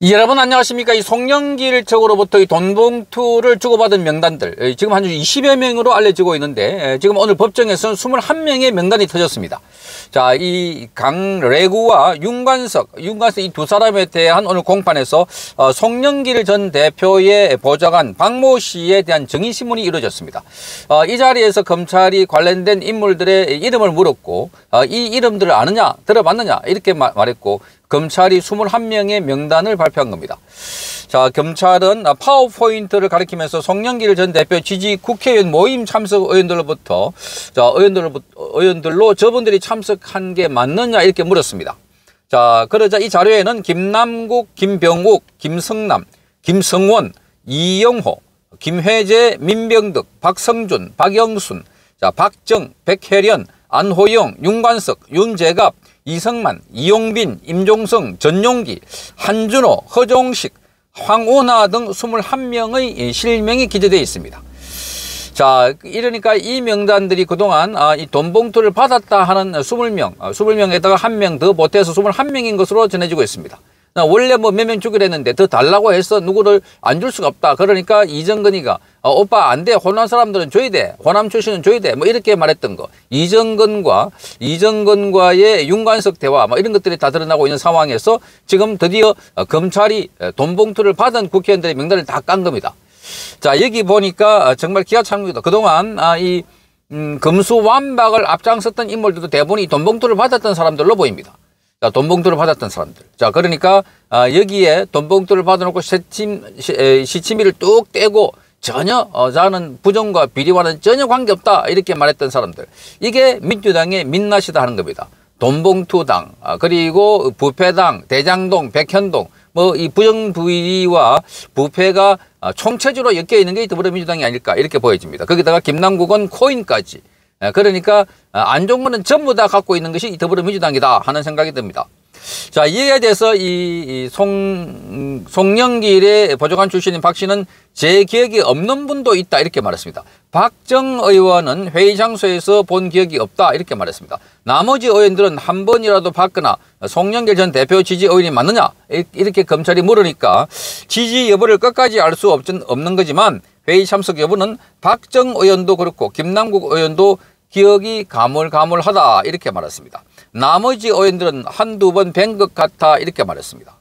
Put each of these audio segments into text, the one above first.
여러분 안녕하십니까? 이 송영길 측으로부터 이 돈봉투를 주고받은 명단들 지금 한 20여 명으로 알려지고 있는데 지금 오늘 법정에서는 21명의 명단이 터졌습니다. 자 이 강래구와 윤관석 윤관석 이 두 사람에 대한 오늘 공판에서 어, 송영길 전 대표의 보좌관 박모 씨에 대한 정의신문이 이루어졌습니다. 어, 이 자리에서 검찰이 관련된 인물들의 이름을 물었고 어, 이 이름들을 아느냐 들어봤느냐 이렇게 말했고 검찰이 21명의 명단을 발표한 겁니다. 자, 검찰은 파워포인트를 가리키면서 송영길 전 대표 지지 국회의원 모임 참석 의원들로부터 자, 의원들 의원들로 저분들이 참석한 게 맞느냐 이렇게 물었습니다. 자, 그러자 이 자료에는 김남국, 김병욱, 김성남, 김성원, 이영호, 김회재, 민병득, 박성준, 박영순, 자, 박정, 백혜련, 안호영, 윤관석, 윤재갑, 이성만, 이용빈, 임종성, 전용기, 한준호, 허종식, 황오나 등 21명의 실명이 기재되어 있습니다. 자, 이러니까 이 명단들이 그동안 아, 이 돈봉투를 받았다 하는 20명, 20명에다가 한 명더 못해서 21명인 것으로 전해지고 있습니다. 원래 뭐 몇 명 주기로 했는데 더 달라고 해서 누구를 안 줄 수가 없다. 그러니까 이정근이가 어, 오빠 안 돼. 호남 사람들은 줘야 돼. 호남 출신은 줘야 돼. 뭐 이렇게 말했던 거. 이정근과 이정근과의 윤관석 대화 뭐 이런 것들이 다 드러나고 있는 상황에서 지금 드디어 어, 검찰이 돈 봉투를 받은 국회의원들의 명단을 다 깐 겁니다. 자 여기 보니까 어, 정말 기가찬입니다. 그동안 아, 이 음, 금수완박을 앞장섰던 인물들도 대부분이 돈 봉투를 받았던 사람들로 보입니다. 자, 돈봉투를 받았던 사람들. 자, 그러니까 아, 여기에 돈봉투를 받아놓고 시침, 시치미를 뚝 떼고 전혀 어, 자는 부정과 비리와는 전혀 관계없다 이렇게 말했던 사람들. 이게 민주당의 민낯이다 하는 겁니다. 돈봉투당 아, 그리고 부패당 대장동 백현동 뭐 이 부정부의와 부패가 아, 총체적으로 엮여 있는 게 더불어민주당이 아닐까 이렇게 보여집니다. 거기다가 김남국은 코인까지 예, 그러니까 아, 안 좋은 거는 전부 다 갖고 있는 것이 더불어민주당이다 하는 생각이 듭니다. 자, 이에 대해서 이 송, 송영길의 보좌관 출신인 박 씨는 제 기억이 없는 분도 있다 이렇게 말했습니다. 박정 의원은 회의 장소에서 본 기억이 없다 이렇게 말했습니다. 나머지 의원들은 한 번이라도 봤거나 송영길 전 대표 지지 의원이 맞느냐 이렇게 검찰이 물으니까 지지 여부를 끝까지 알 수 없는 거지만 회의 참석 여부는 박정 의원도 그렇고 김남국 의원도 기억이 가물가물하다 이렇게 말했습니다. 나머지 의원들은 한두 번 뵌 것 같아 이렇게 말했습니다.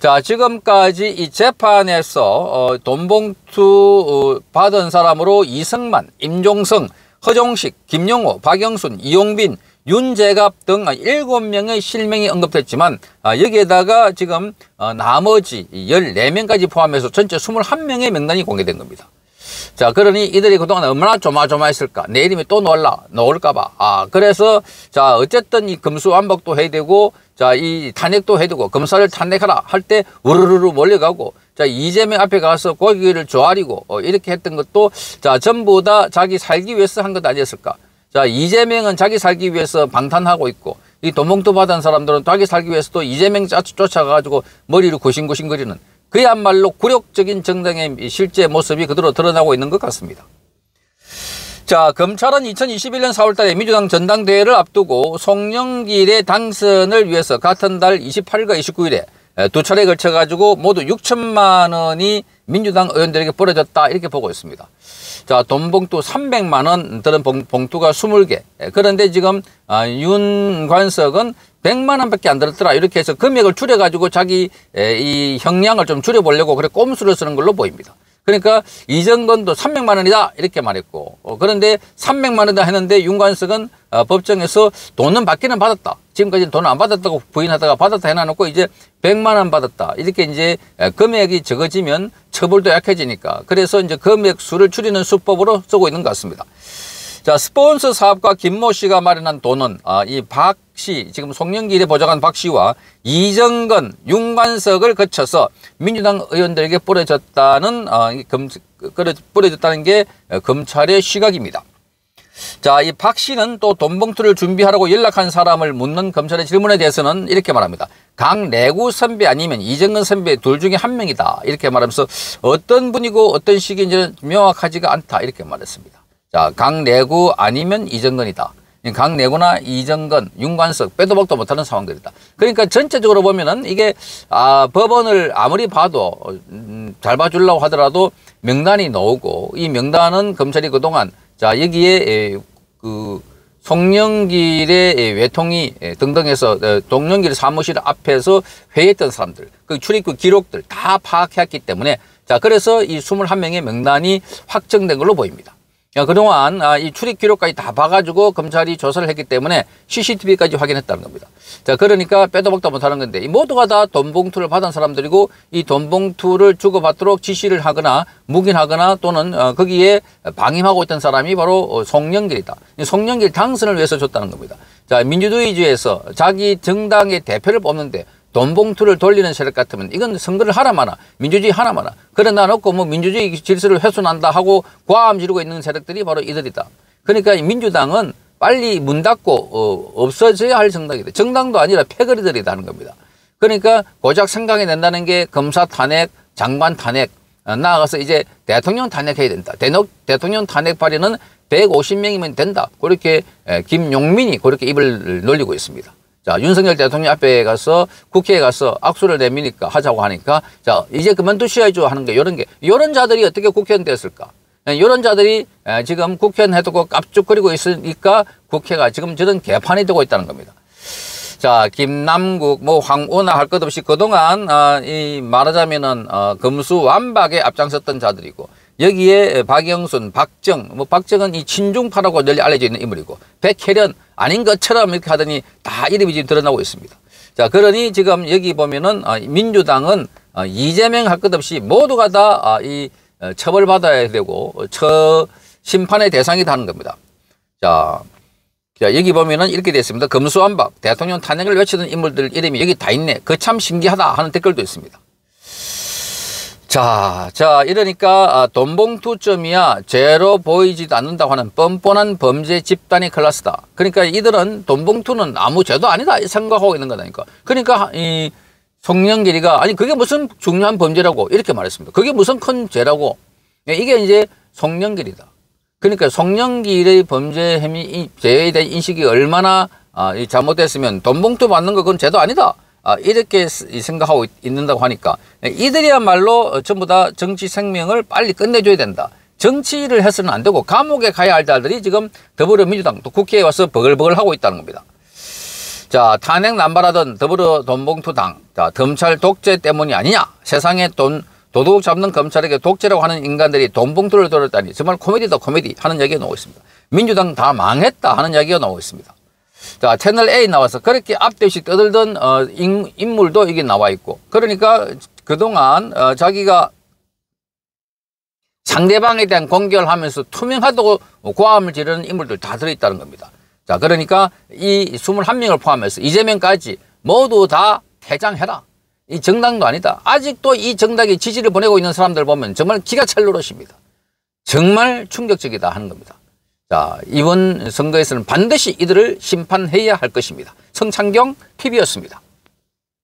자 지금까지 이 재판에서 어, 돈봉투 어, 받은 사람으로 이승만, 임종성, 허종식, 김용호, 박영순, 이용빈, 윤재갑 등 7명의 실명이 언급됐지만 아, 여기에다가 지금 어, 나머지 14명까지 포함해서 전체 21명의 명단이 공개된 겁니다. 자, 그러니 이들이 그동안 얼마나 조마조마했을까. 내 이름이 또 나올라, 나올까봐. 아, 그래서, 자, 어쨌든 이 금수완박도 해야 되고, 자, 이 탄핵도 해야 되고, 검사를 탄핵하라 할 때 우르르르 몰려가고, 자, 이재명 앞에 가서 고기를 조아리고, 어, 이렇게 했던 것도, 자, 전부 다 자기 살기 위해서 한 것 아니었을까. 자, 이재명은 자기 살기 위해서 방탄하고 있고, 이 돈봉투 받은 사람들은 자기 살기 위해서 또 이재명 쫓아가가지고 머리를 구신구신거리는 그야말로 굴욕적인 정당의 실제 모습이 그대로 드러나고 있는 것 같습니다. 자, 검찰은 2021년 4월 달에 민주당 전당대회를 앞두고 송영길의 당선을 위해서 같은 달 28일과 29일에 두 차례에 걸쳐 가지고 모두 6천만 원이 민주당 의원들에게 벌어졌다 이렇게 보고 있습니다. 자, 돈봉투 300만 원 들은 봉투가 20개. 그런데 지금 아, 윤관석은 100만 원밖에 안 들었더라. 이렇게 해서 금액을 줄여 가지고 자기 이 형량을 좀 줄여 보려고 그래 꼼수를 쓰는 걸로 보입니다. 그러니까 이정건도 300만 원이다 이렇게 말했고 어, 그런데 300만 원이다 했는데 윤관석은 어, 법정에서 돈은 받기는 받았다. 지금까지는 돈을 안 받았다고 부인하다가 받았다 해놔놓고 이제 100만 원 받았다. 이렇게 이제 금액이 적어지면 처벌도 약해지니까 그래서 이제 금액 수를 줄이는 수법으로 쓰고 있는 것 같습니다. 자, 스폰서 사업가 김모 씨가 마련한 돈은 아, 이 박 씨, 지금 송영길의 보좌관 박 씨와 이정건, 윤관석을 거쳐서 민주당 의원들에게 뿌려졌다는 어, 검, 뿌려졌다는 게 검찰의 시각입니다. 자, 이 박 씨는 또 돈봉투를 준비하라고 연락한 사람을 묻는 검찰의 질문에 대해서는 이렇게 말합니다. 강내구 선배 아니면 이정근 선배 둘 중에 한 명이다. 이렇게 말하면서 어떤 분이고 어떤 시기인지는 명확하지가 않다. 이렇게 말했습니다. 자, 강내구 아니면 이정근이다. 강내구나 이정건, 윤관석 빼도 박도 못하는 상황들이다. 그러니까 전체적으로 보면은 이게 아, 법원을 아무리 봐도 음, 잘 봐주려고 하더라도 명단이 나오고 이 명단은 검찰이 그동안 자 여기에 에, 그 송영길의 외통이 등등해서 송영길 사무실 앞에서 회의했던 사람들, 그 출입국 기록들 다 파악했기 때문에 자 그래서 이 21명의 명단이 확정된 걸로 보입니다. 그동안 아, 이 출입 기록까지 다 봐가지고 검찰이 조사를 했기 때문에 CCTV까지 확인했다는 겁니다. 자, 그러니까 빼도 박도 못하는 건데 이 모두가 다 돈봉투를 받은 사람들이고 이 돈봉투를 주고받도록 지시를 하거나 묵인하거나 또는 어, 거기에 방임하고 있던 사람이 바로 어, 송영길이다. 송영길 당선을 위해서 줬다는 겁니다. 자, 민주주의주에서 자기 정당의 대표를 뽑는데 돈 봉투를 돌리는 세력 같으면 이건 선거를 하나마나 민주주의 하나마나 그러나 놓고 뭐 민주주의 질서를 훼손한다 하고 과암 지르고 있는 세력들이 바로 이들이다. 그러니까 민주당은 빨리 문 닫고 어, 없어져야 할 정당이다. 정당도 아니라 패거리들이다 하는 겁니다. 그러니까 고작 생각이 낸다는 게 검사 탄핵, 장관 탄핵, 어, 나아가서 이제 대통령 탄핵해야 된다. 대통령 탄핵 발의는 150명이면 된다. 그렇게 김용민이 그렇게 입을 놀리고 있습니다. 자, 윤석열 대통령 앞에 가서 국회에 가서 악수를 내미니까 하자고 하니까 자, 이제 그만두셔야죠 하는 게 이런 게 이런 자들이 어떻게 국회의원 됐을까? 이런 자들이 지금 국회의원 해두고 깝죽거리고 있으니까 국회가 지금 저런 개판이 되고 있다는 겁니다. 자, 김남국, 뭐, 황운하 할것 없이 그동안, 어, 이, 말하자면은, 어, 검수 완박에 앞장섰던 자들이고, 여기에 박영순, 박정, 뭐 박정은 이 친중파라고 널리 알려져 있는 인물이고 백혜련 아닌 것처럼 이렇게 하더니 다 이름이 지금 드러나고 있습니다. 자, 그러니 지금 여기 보면은 어, 민주당은 어, 이재명 할 것 없이 모두가 다이 어, 처벌받아야 되고 처 심판의 대상이다 하는 겁니다. 자, 자 여기 보면은 이렇게 됐습니다. 검수완박 대통령 탄핵을 외치던 인물들 이름이 여기 다 있네. 그 참 신기하다 하는 댓글도 있습니다. 자, 자, 이러니까 아, 돈봉투점이야 죄로 보이지도 않는다고 하는 뻔뻔한 범죄 집단의 클라스다. 그러니까 이들은 돈봉투는 아무 죄도 아니다 생각하고 있는 거다니까. 그러니까 이 송영길이가 아니 그게 무슨 중요한 범죄라고 이렇게 말했습니다. 그게 무슨 큰 죄라고. 예, 이게 이제 송영길이다. 그러니까 송영길의 범죄 혐의 죄에 대한 인식이 얼마나 아, 잘못됐으면 돈봉투 받는 거 그건 죄도 아니다. 아, 이렇게 생각하고 있는다고 하니까 이들이야말로 전부 다 정치 생명을 빨리 끝내줘야 된다. 정치를 해서는 안 되고 감옥에 가야 할 자들이 지금 더불어민주당 또 국회에 와서 버글버글 하고 있다는 겁니다. 자, 탄핵 남발하던 더불어 돈봉투당, 자, 검찰 독재 때문이 아니냐? 세상에 돈, 도둑 잡는 검찰에게 독재라고 하는 인간들이 돈봉투를 들었다니 정말 코미디다 코미디 하는 얘기가 나오고 있습니다. 민주당 다 망했다 하는 얘기가 나오고 있습니다. 자, 채널 A 나와서 그렇게 앞뒤없이 떠들던 어, 인, 인물도 이게 나와 있고 그러니까 그동안 어, 자기가 상대방에 대한 공격을 하면서 투명하다고 고함을 지르는 인물들 다 들어있다는 겁니다. 자, 그러니까 이 21명을 포함해서 이재명까지 모두 다 퇴장해라. 이 정당도 아니다. 아직도 이 정당에 지지를 보내고 있는 사람들 보면 정말 기가 찰 노릇입니다. 정말 충격적이다 하는 겁니다. 자, 이번 선거에서는 반드시 이들을 심판해야 할 것입니다. 성창경 TV였습니다.